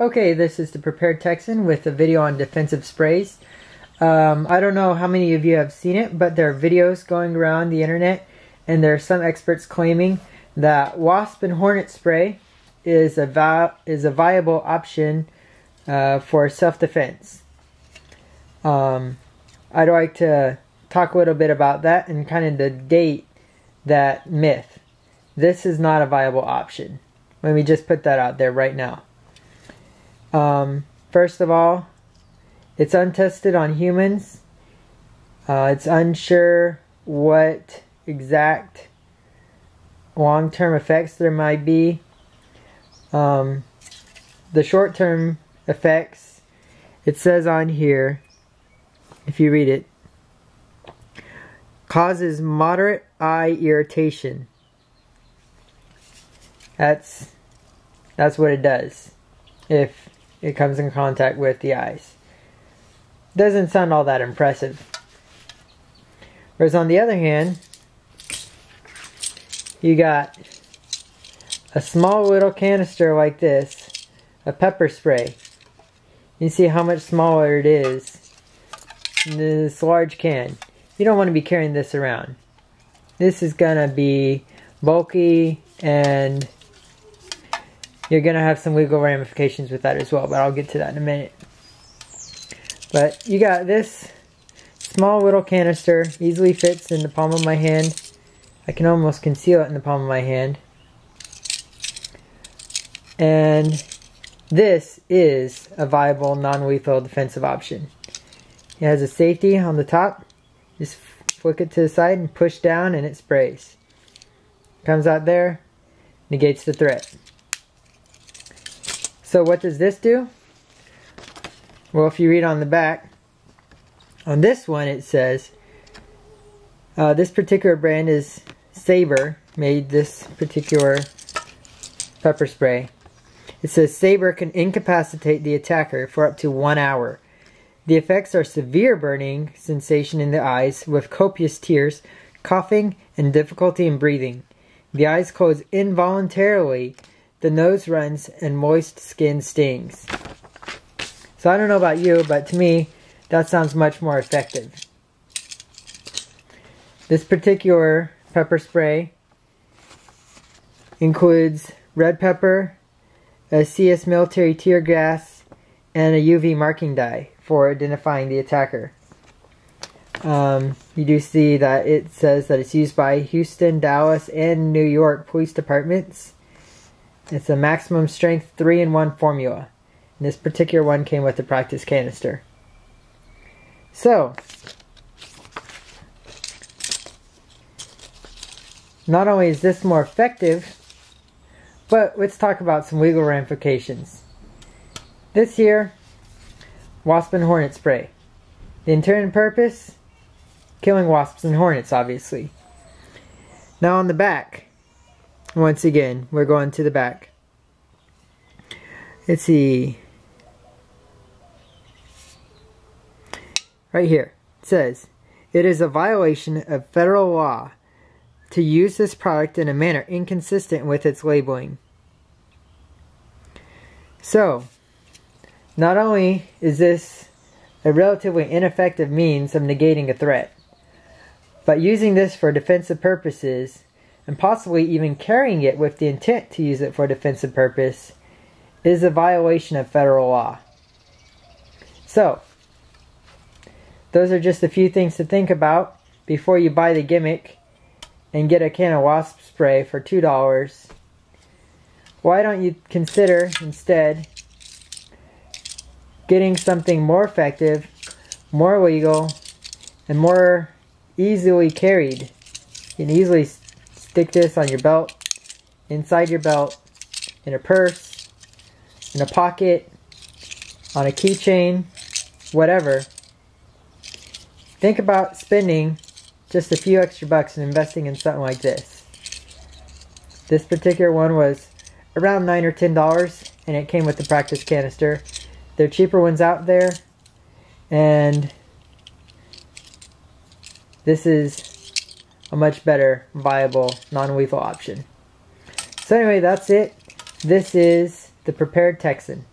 Okay, this is the Prepared Texan with a video on defensive sprays. Um, I don't know how many of you have seen it, but there are videos going around the internet, and there are some experts claiming that wasp and hornet spray is a is a viable option uh, for self-defense. Um, I'd like to talk a little bit about that and kind of negate that myth. This is not a viable option. Let me just put that out there right now. Um, first of all, it's untested on humans. Uh, it's unsure what exact long term effects there might be. Um, the short term effects, it says on here, if you read it, causes moderate eye irritation. That's that's what it does. If it comes in contact with the eyes. Doesn't sound all that impressive. Whereas on the other hand, you got a small little canister like this, a pepper spray. You see how much smaller it is in this large can. You don't want to be carrying this around. This is gonna be bulky and you're going to have some legal ramifications with that as well, but I'll get to that in a minute. But you got this small little canister, easily fits in the palm of my hand. I can almost conceal it in the palm of my hand. And this is a viable non-lethal defensive option. It has a safety on the top. Just flick it to the side and push down and it sprays. Comes out there, negates the threat. So what does this do? Well, if you read on the back, on this one it says, uh, this particular brand is Sabre, made this particular pepper spray. It says Sabre can incapacitate the attacker for up to one hour. The effects are severe burning sensation in the eyes with copious tears, coughing, and difficulty in breathing. The eyes close involuntarily the nose runs and moist skin stings. So I don't know about you, but to me, that sounds much more effective. This particular pepper spray includes red pepper, a CS military tear gas, and a UV marking dye for identifying the attacker. Um, you do see that it says that it's used by Houston, Dallas, and New York police departments. It's a maximum strength 3 in 1 formula. And this particular one came with the practice canister. So, not only is this more effective, but let's talk about some legal ramifications. This here, wasp and hornet spray. The intended purpose, killing wasps and hornets, obviously. Now on the back, once again, we're going to the back. Let's see. Right here. It says, It is a violation of federal law to use this product in a manner inconsistent with its labeling. So, not only is this a relatively ineffective means of negating a threat, but using this for defensive purposes and possibly even carrying it with the intent to use it for a defensive purpose, is a violation of federal law. So, those are just a few things to think about before you buy the gimmick and get a can of wasp spray for $2. Why don't you consider instead getting something more effective, more legal, and more easily carried? Can easily stick this on your belt, inside your belt, in a purse, in a pocket, on a keychain, whatever. Think about spending just a few extra bucks and investing in something like this. This particular one was around 9 or $10 and it came with the practice canister. There are cheaper ones out there and this is a much better, viable, non-lethal option. So anyway, that's it. This is the Prepared Texan.